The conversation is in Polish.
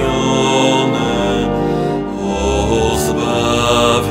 spełnione, o Zbawicielu.